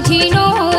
ઝીણો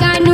কানো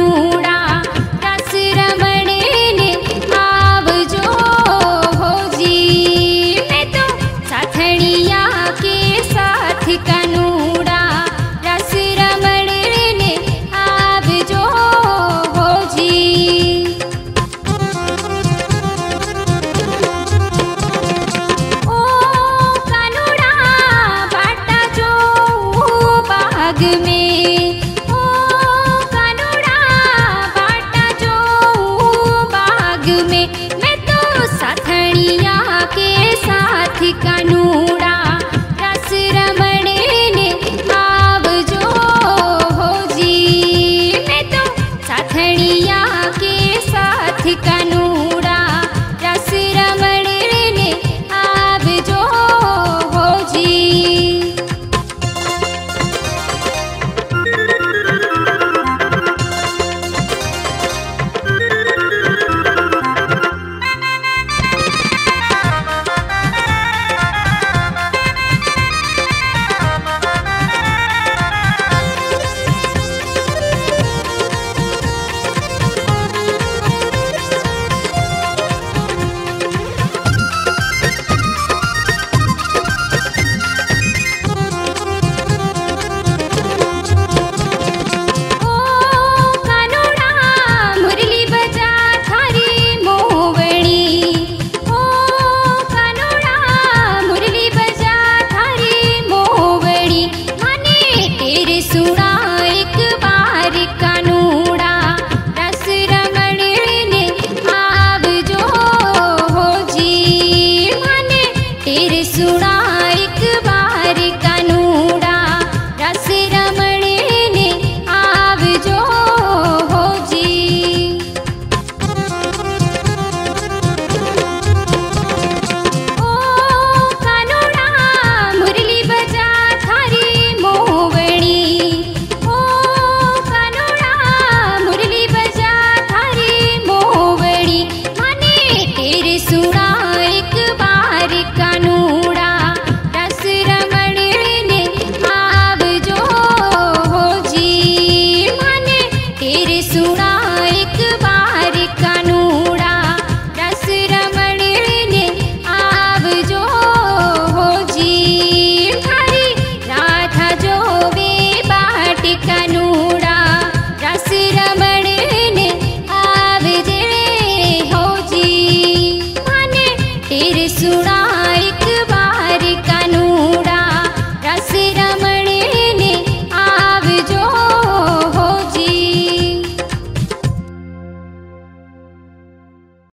ನಾನು